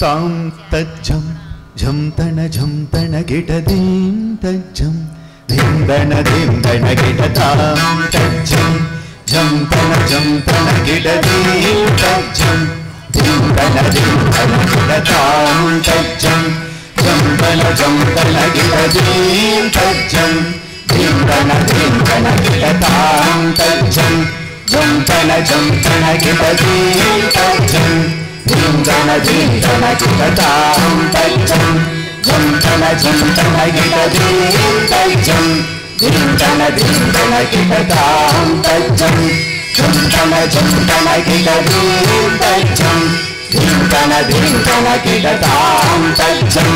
तां तज्जं झं तण झं तन गिडतिं तज्जं। भन भिन्दन गिटतां तज्जं। झं तण तन झंद गिडतिं तज्जं। भन झिन्दन गिटतां तज्जं। झं तण झं तन गिडदीं तज्जं। भिन्दन जिन्दन गिटतां तज्जं। झं तण झं तण गिटदीं तज्जम् చింతన చింతన చితతాం తచ్చం చింతన చింతన గితదీంతచ్చం చింతన చింతన కితతాం తచ్చం చింతన చింతన గితదీంతచ్చం చింతన చింతన కితతాం తచ్చం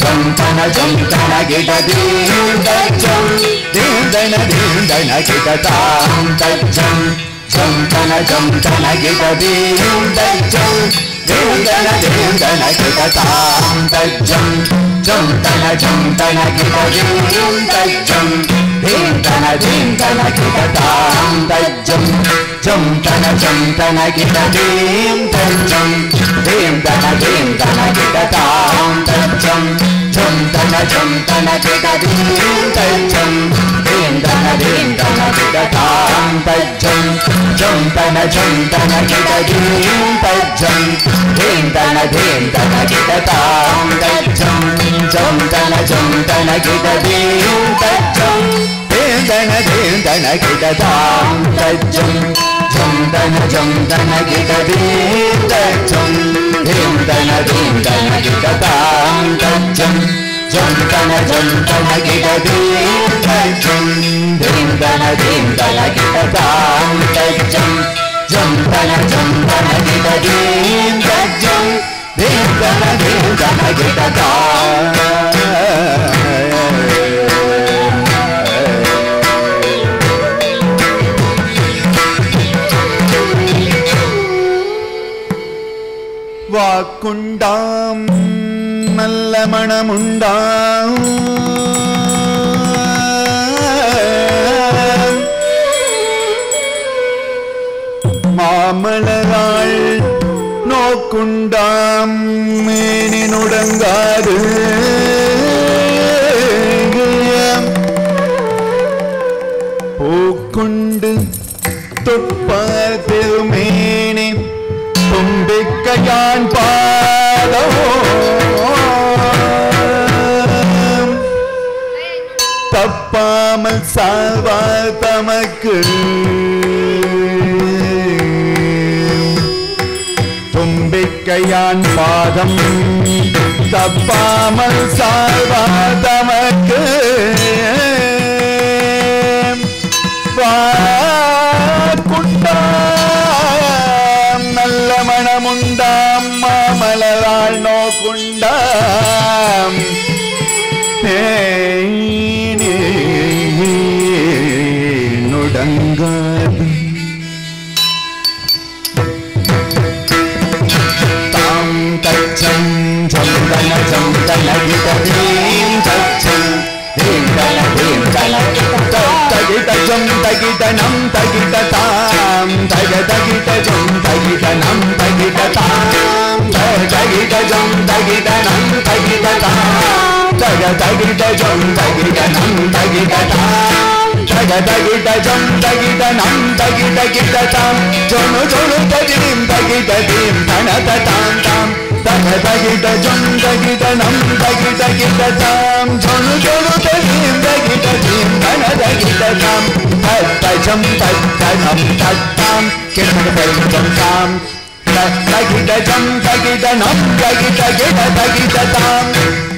చింతన చింతన గితదీంతచ్చం చింతన చింతన కితతాం తచ్చం ಗಿಡ ತಾಂ ತಜ್ಜಂ ಝಂ ತಣ ಝಂ ತಣ ಗಿಡ ದೀಂ ತಜ್ಜಂ ಧೀಂ ದಣ ಧೀಂ ದಣ ಗಿಡ ತಾಂ ತಜ್ಜಂ ಝಂ ತಣ ಝಂ ತಣ ಗಿಡ ದೀಂ ತಜ್ಜಂ ಧೀಂ ದಣ ಧೀಂ ದಣ ಗಿಡ ತಾಂ ತಜ್ಜಂ ಝಂ ತಣ ಝಂ ತಣ ಗಿಡ ದೀಂ ತಜ್ಜಂ ಧೀಂ ದಣ ಧೀಂ ದಣ ಗಿಡ ತಾಂ ತಜ್ಜಂ ಝಂ ತಣ ಝಂ ತಣ ಗಿಡ ದೀಂ ತಜ್ಜಂ ಧೀಂ ದಣ ಧೀಂ ದಣ ಗಿಡ ತಾಂ चिन्तन चिन्तनगवीं तजं चिन्दन भेन्दनगतां तज्जं चन्दन चिन्तन किं तज्जं भेन्दनभेन्दनगतां तज्जं चन्दनचन्दनगिदीं तज्जं भेन्दन भेन्दनगतां तज्जम् జంతన జంతన గిడ దీర్ఘం దిందన దిందన గిడ దాంతం జంతన జంతన గిడ దీర్ఘం దిందన దిందన గిడ దాంతం വാക്കുണ്ടാം நல்ல மணமுண்டா மாமலராள் நோக்குண்டாம் மேனினுடங்காது. ஒப்பாமல் சாழ்வார் தமக்கு. தும்பிக்கையான் பாதம் தப்பாமல் சாழ்வார் தமக்கு. குண்டாம் நல்ல மனமுண்டாம் மாமலரால் நோக்குண்டாம். ஏ tanggap tam cách chân chân ta là chân ta là đi ta thiên chân chân thiên ta là thiên ta là ta ta đi ta chân ta đi ta năm ta đi ta tam ta đi ta đi ta chân ta đi ta năm ta đi ta tam ta ta đi ta chân ta đi ta năm ta đi ta tam ta ta đi ta chân ta đi ta năm ta đi ta tam tay tay kia tay chân tay kia tay nắm tay kia tay kia tay tam chân nữa chỗ lúc tay tim tay kia tay tim tay nã tay tam tam tay tay tay kia tay chân tay kia tay nắm tay kia tay kia tay tam chân nữa chỗ lúc tay tim tay kia tay tim tay nã tay kia tay tam tay tay chân tay tay nắm tay tam kia tay tay chân tam tay tay kia tay chân tay kia tay nắm tay kia tay kia tay tay kia tay tam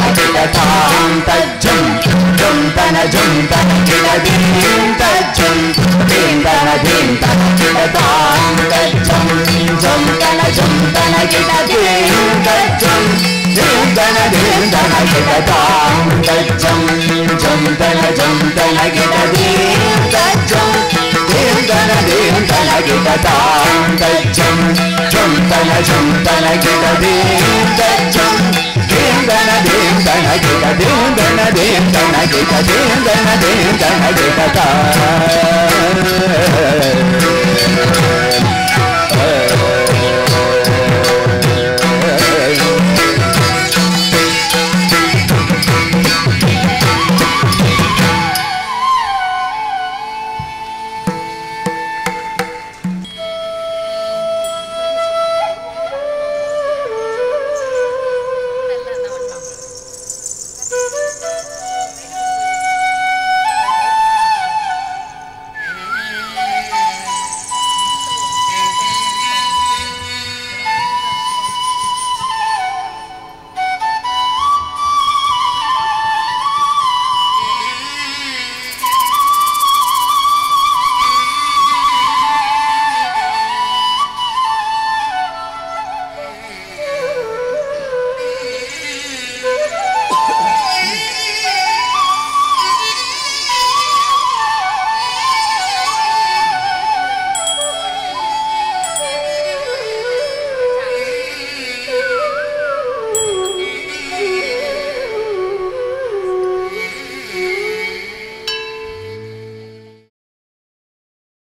గిట తాం తజ్జం జం దన జం దన గిట దేం తజ్జం దేం దన దేం దన గిట తాం తజ్జం జం దన జం దన గిట దేం తజ్జం దేం దన దేం దన గిట దేం దన దేం దన గిట దేం దన దేం na ki ta di hin ta na di hin ta na